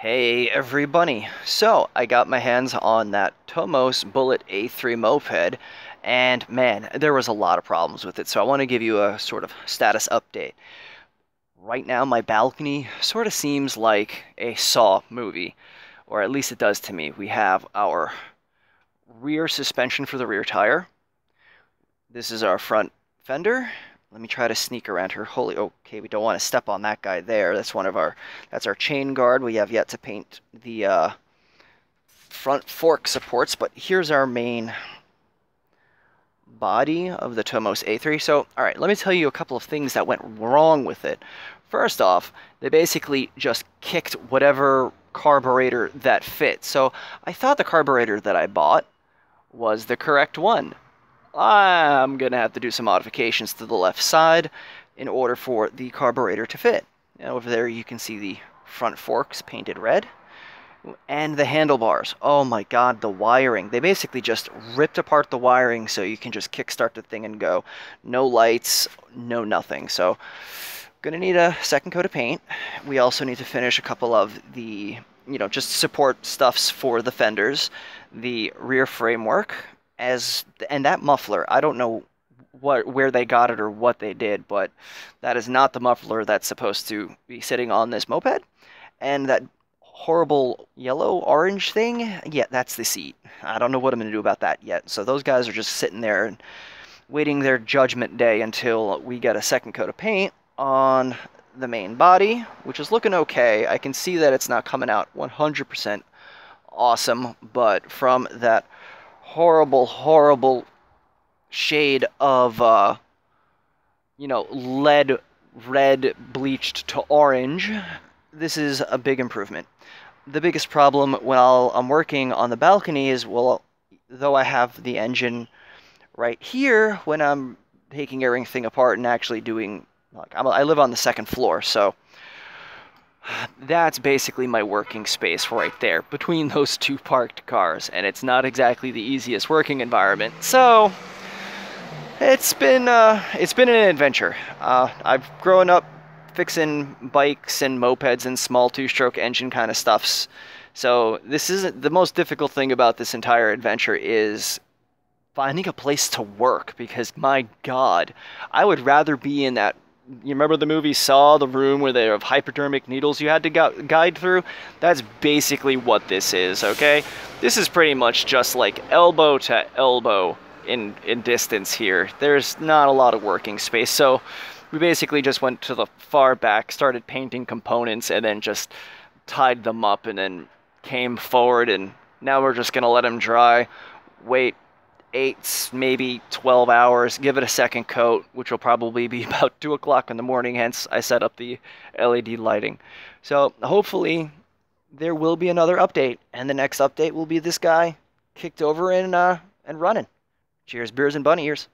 Hey everybody! So, I got my hands on that Tomos Bullet A3 moped, and man, there was a lot of problems with it, so I want to give you a sort of status update. Right now, my balcony sort of seems like a Saw movie, or at least it does to me. We have our rear suspension for the rear tire. This is our front fender, let me try to sneak around her. Holy, okay, we don't want to step on that guy there. That's one of our, that's our chain guard. We have yet to paint the uh, front fork supports, but here's our main body of the Tomos A3. So, all right, let me tell you a couple of things that went wrong with it. First off, they basically just kicked whatever carburetor that fit. So I thought the carburetor that I bought was the correct one. I'm going to have to do some modifications to the left side in order for the carburetor to fit. Now over there you can see the front forks painted red and the handlebars. Oh my god, the wiring. They basically just ripped apart the wiring so you can just kickstart the thing and go. No lights, no nothing. So gonna need a second coat of paint. We also need to finish a couple of the, you know, just support stuffs for the fenders, the rear framework, as and that muffler, I don't know what where they got it or what they did, but that is not the muffler that's supposed to be sitting on this moped. And that horrible yellow orange thing, yeah, that's the seat. I don't know what I'm going to do about that yet. So those guys are just sitting there and waiting their judgment day until we get a second coat of paint on the main body, which is looking okay. I can see that it's not coming out 100% awesome, but from that horrible, horrible shade of, uh, you know, lead red bleached to orange. This is a big improvement. The biggest problem while I'm working on the balcony is, well, though I have the engine right here, when I'm taking everything apart and actually doing, like, I'm, I live on the second floor, so that's basically my working space right there between those two parked cars and it's not exactly the easiest working environment. So it's been uh, it's been an adventure. Uh, I've grown up fixing bikes and mopeds and small two-stroke engine kind of stuffs. So this isn't the most difficult thing about this entire adventure is finding a place to work because my god I would rather be in that you remember the movie Saw, the room where they have hypodermic needles you had to gu guide through? That's basically what this is, okay? This is pretty much just like elbow to elbow in, in distance here. There's not a lot of working space, so we basically just went to the far back, started painting components, and then just tied them up and then came forward, and now we're just gonna let them dry, wait eight, maybe 12 hours, give it a second coat, which will probably be about 2 o'clock in the morning, hence I set up the LED lighting. So hopefully there will be another update, and the next update will be this guy kicked over and, uh, and running. Cheers, beers and bunny ears.